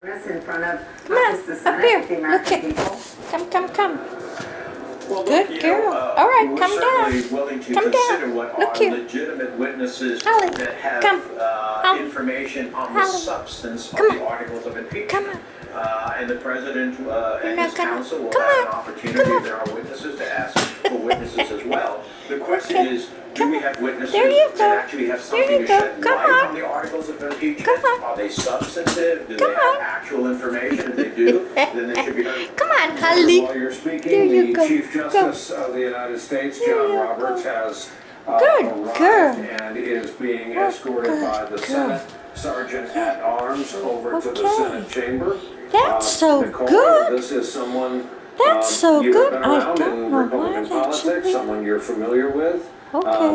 Us in front of Come not on, just the up Senate, here. but the Look American at- people. Come, come, come. Well, Good look, you girl. know, uh, All right, we're come down. certainly willing to Come consider down. what Look are here. legitimate witnesses Holly, that have come. uh, Holly. information on the Holly. substance of Come the on. articles of impeachment. Come on. Uh, and the president uh, You're and not his gonna- counsel will come have an on. opportunity, Come on. if there are witnesses, to ask for witnesses as well. The question Okay. is, do Come we have witnesses There you that go. actually have There something you to go. shed Come light on. on the articles of impeachment? Come on. Are they substantive? Do Come they have on. actual information? If they do, then they should be heard. Come on, Holly. While you're There speaking, you the go. Chief Go. Justice of the United States, There John Roberts, go. has uh, Good arrived girl. and is being Oh, escorted good by the girl. Senate Sergeant at Arms over to the Okay. Senate chamber. That's Uh, so Nicole, good. This is someone That's um, so good. I don't know why that should be- someone you're familiar with. Okay. Uh,